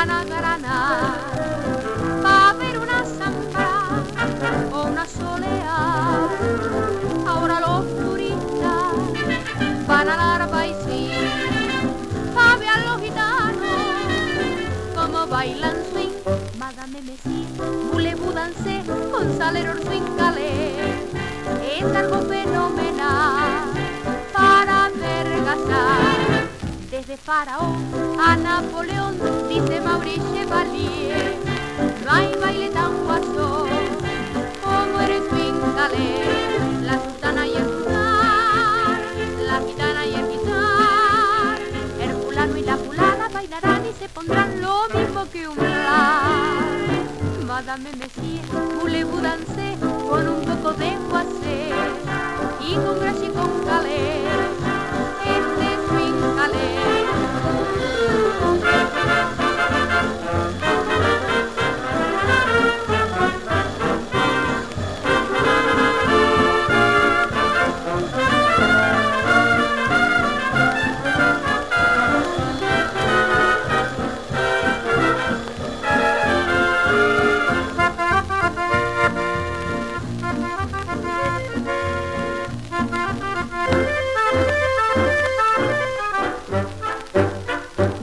van a Granada para ver una zanja o una soleá. Ahora los turistas van a Arbaicín para ver a los gitanos como bailan swing. Madame Messi, Bulebu Dancé, González Orsuín Calé, Desde Faraón a Napoleón, dice Maurice Chevalier, no hay baile tan guaso como eres swing calé. La sultana y el sultán, la gitana y el gitán, el fulano y la fulana bailarán y se pondrán lo mismo que un plan. Madame Messi, voulez-vous danser con un poco de guasé y con gracia y con calé.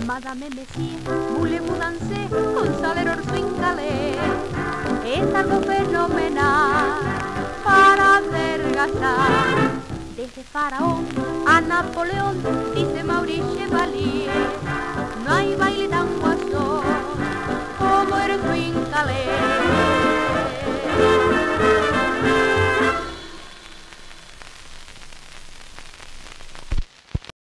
Madame Messi, voulez-vous con salero swing calé? Es algo fenomenal para adelgazar. Desde Faraón a Napoleón, dice Maurice Chevalier, no hay baile tan guapo